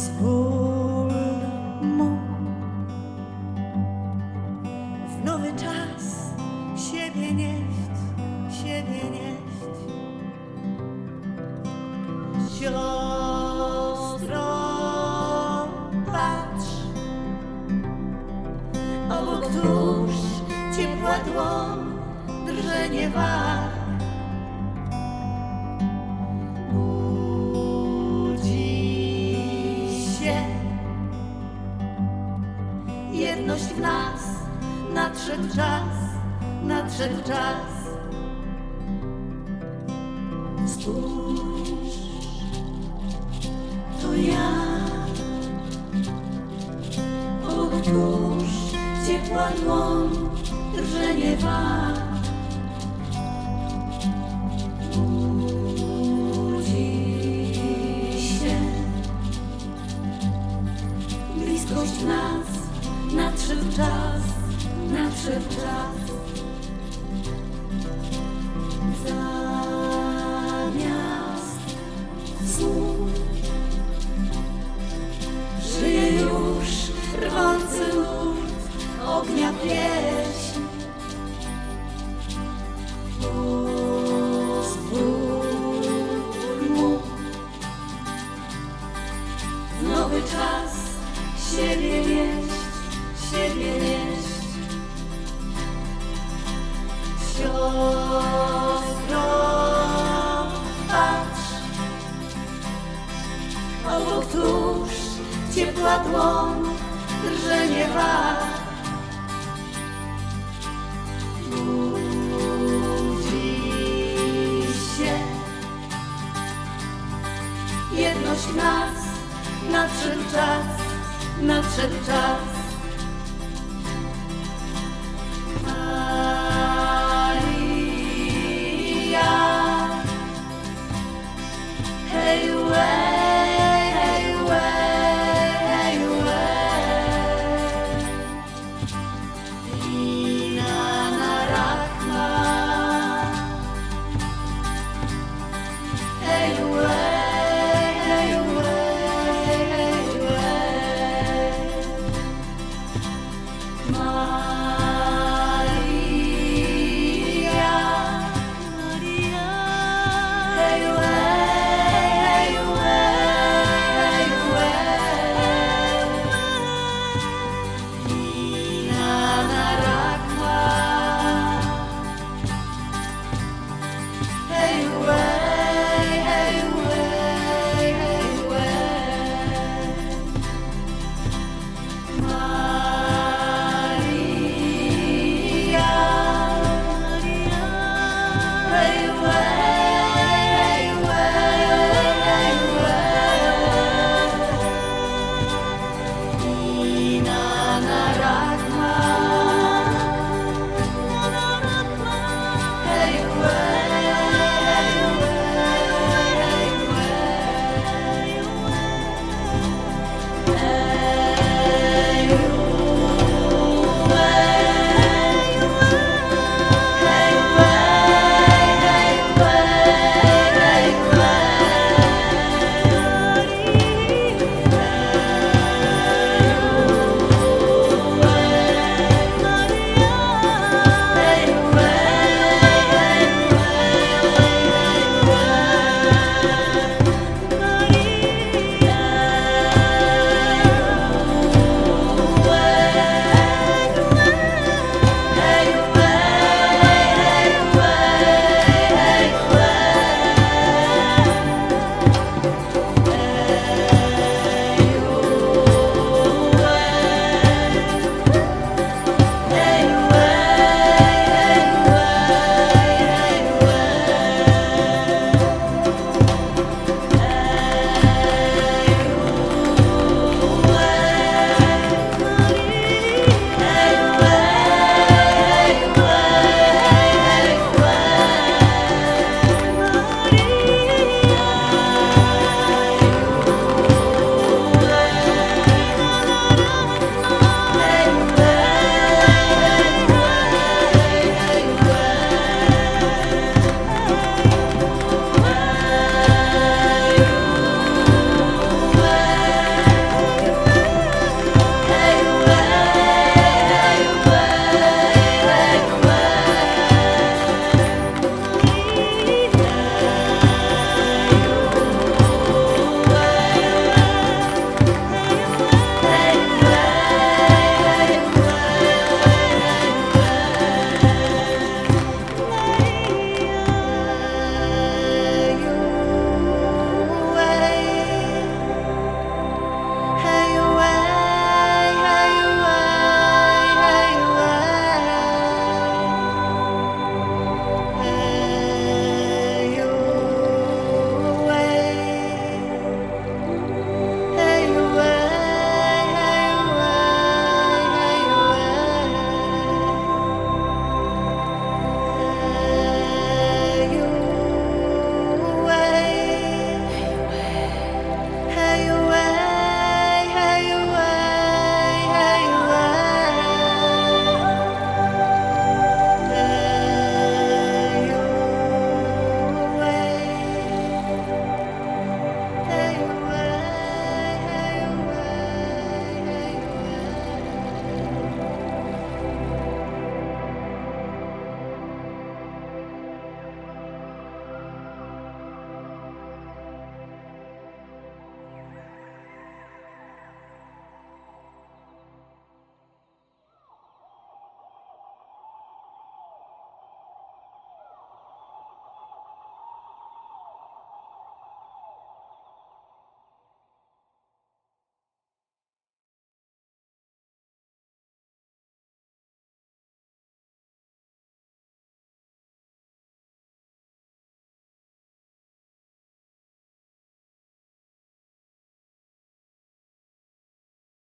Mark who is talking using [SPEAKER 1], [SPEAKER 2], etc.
[SPEAKER 1] Pozwól mu w nowy czas siebie nieść, siebie nieść. Siostro, patrz, obok tuż ciepła dłoń, drżenie warg. Nadszedł czas, nadszedł czas. Spójrz, to ja, tuż ciepła dłoń, drżenie warg. Siebie nieść, siebie nieść. Siostro, patrz, obok tuż ciepła dłoń, drżenie się. Jedność nas, nadszedł czas, nadszedł czas.